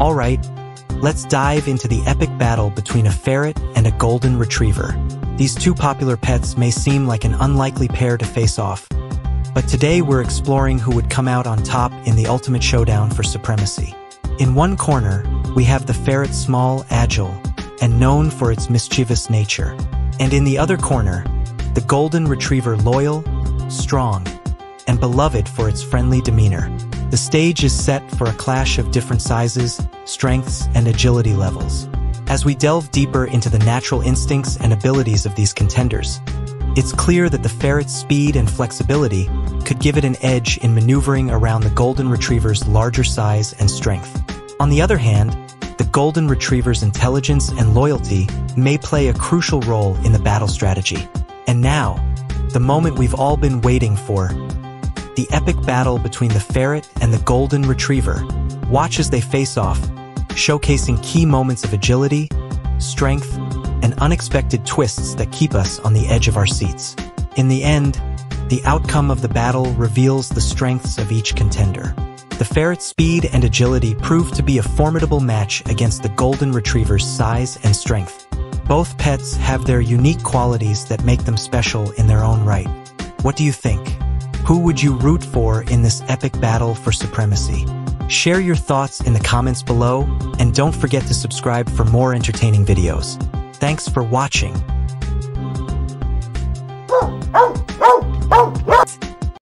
Alright, let's dive into the epic battle between a ferret and a golden retriever. These two popular pets may seem like an unlikely pair to face off, but today we're exploring who would come out on top in the ultimate showdown for supremacy. In one corner, we have the ferret small, agile, and known for its mischievous nature. And in the other corner, the golden retriever loyal, strong, and beloved for its friendly demeanor. The stage is set for a clash of different sizes, strengths, and agility levels. As we delve deeper into the natural instincts and abilities of these contenders, it's clear that the ferret's speed and flexibility could give it an edge in maneuvering around the golden retriever's larger size and strength. On the other hand, the golden retriever's intelligence and loyalty may play a crucial role in the battle strategy. And now, the moment we've all been waiting for, the epic battle between the ferret and the golden retriever. Watch as they face off, showcasing key moments of agility, strength, and unexpected twists that keep us on the edge of our seats. In the end, the outcome of the battle reveals the strengths of each contender. The ferret's speed and agility prove to be a formidable match against the golden retriever's size and strength. Both pets have their unique qualities that make them special in their own right. What do you think? Who would you root for in this epic battle for supremacy? Share your thoughts in the comments below, and don't forget to subscribe for more entertaining videos. Thanks for watching.